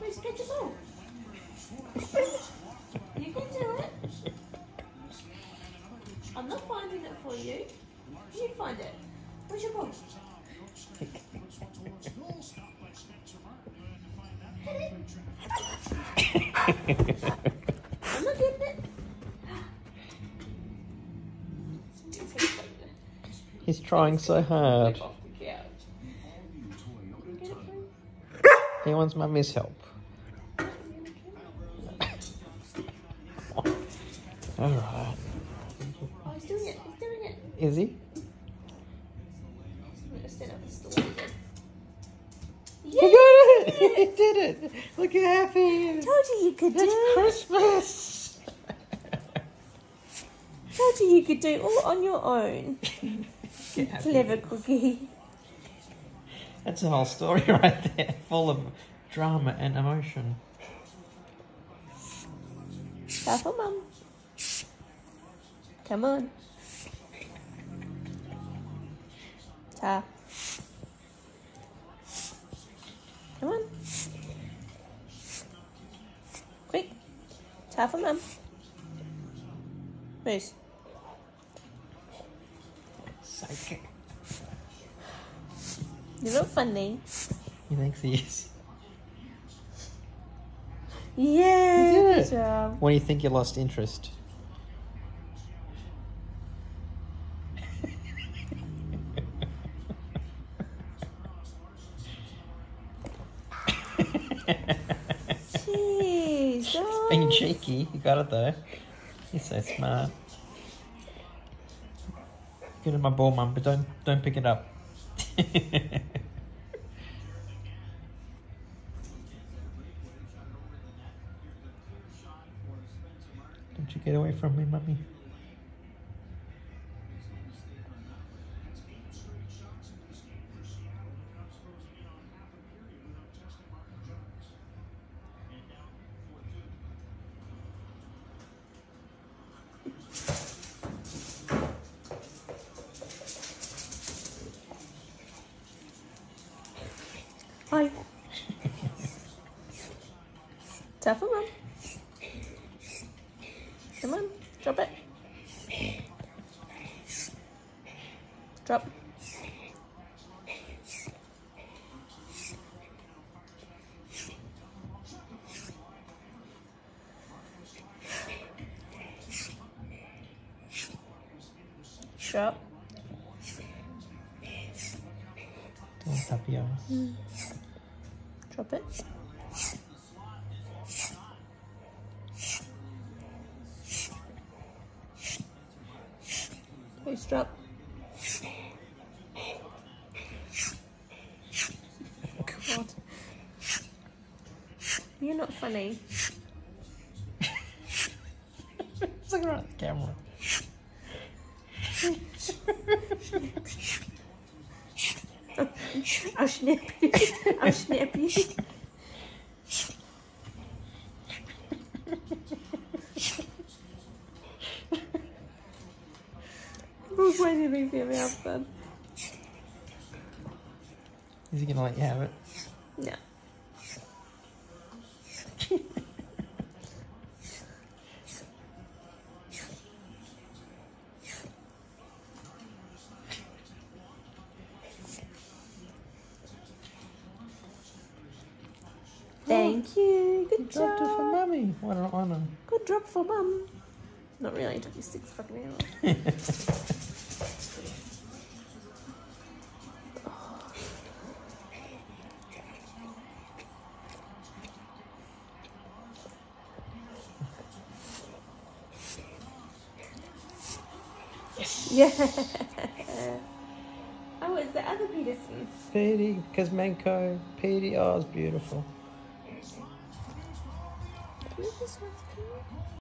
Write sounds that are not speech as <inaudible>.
Where's get your you can do it. I'm not finding it for you. You find it. Where's your ball? I'm not getting it. He's trying so hard. Off the couch. Get it, please. He wants mummy's help. Alright. Oh, he's doing it. He's doing it. Is he? I'm going to set up the stool again. He Yeah! got it! <laughs> He did it! Look how happy he is! Told you you could do it. It's. Christmas! Told you you could do it all on your own. <laughs> Clever cookie. That's a whole story <laughs> right there, full of drama and emotion. Tap for mum. Come on. Come on. Quick. Tap for mum. Moose. Psychic. You look funny. He thinks he is. Yeah. You did Good job. When do you think you lost interest? Jeez. oh. Being cheeky, you got it though. You're so smart. Get in my ball, mum, but don't don't pick it up. <laughs> don't you get away from me, mummy. Tap for mum. Come on. Drop it. Drop. Drop. Don't tap your Drop Please drop. God. You're not funny. Look around the camera. <laughs> Snap you. I'll snap you. Why did leave your mouth then? Is he gonna let you have it? No. Thank oh, you. Good Dropped it for job. mummy. What an honor. Good drop for mum. Not really. It took you six fucking hours. <laughs> Yeah. <laughs> oh, it's the other Peterson. Petey, Kosmenko, Petey, oh, it's beautiful. This one's cute.